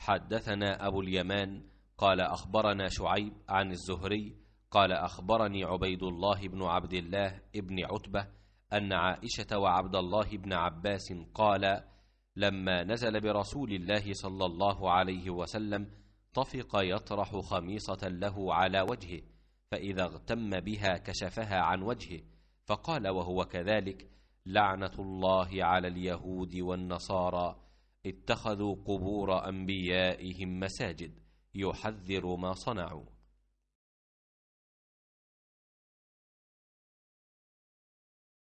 حدثنا أبو اليمان قال أخبرنا شعيب عن الزهري قال أخبرني عبيد الله بن عبد الله ابن عتبة أن عائشة وعبد الله بن عباس قال لما نزل برسول الله صلى الله عليه وسلم طفق يطرح خميصة له على وجهه فإذا اغتم بها كشفها عن وجهه فقال وهو كذلك لعنة الله على اليهود والنصارى اتخذوا قبور أنبيائهم مساجد يحذر ما صنعوا.